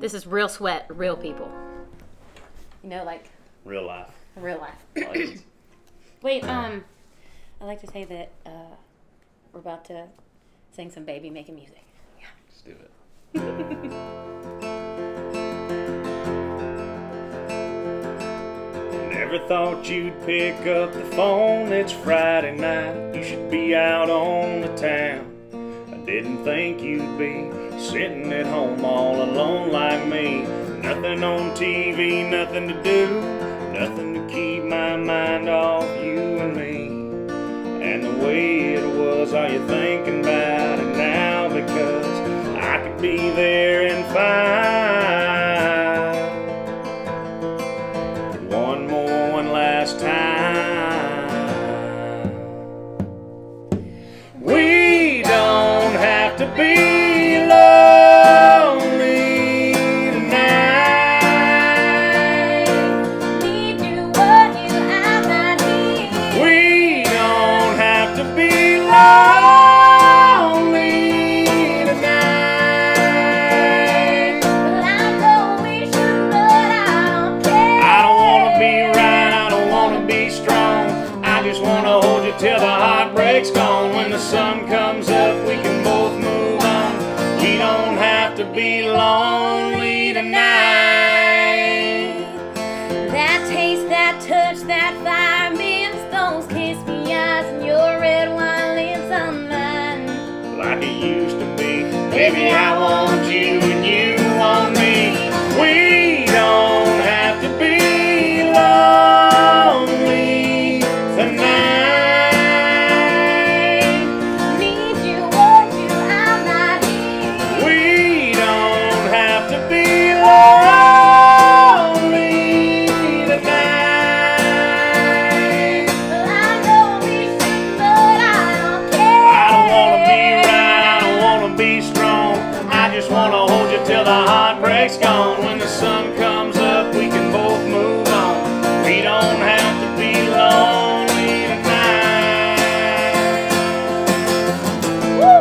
This is real sweat, real people. You know, like Real life. real life. Wait, um, I'd like to say that uh, we're about to sing some baby making music. Yeah. let's do it. Never thought you'd pick up the phone. It's Friday night. You should be out on the town. Didn't think you'd be sitting at home all alone like me. Nothing on TV, nothing to do, nothing to keep my mind off you and me. And the way it was, are you thinking be lonely tonight. Need you what you have not need. We don't have to be lonely tonight. Well, I know we should, but I don't care. I don't wanna be right, I don't wanna be strong. I just wanna hold you till the heartbreak's gone. When the sun comes up, we can both move on. We don't be lonely tonight. That taste, that touch, that fire means those kiss me eyes and your red wine lips on mine. Like it used to be. Baby, I hold you till the heartbreak's gone. When the sun comes up, we can both move on. We don't have to be lonely tonight. Woo!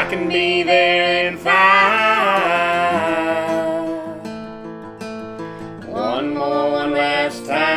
I can be there in five. One more, one last time.